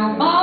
your.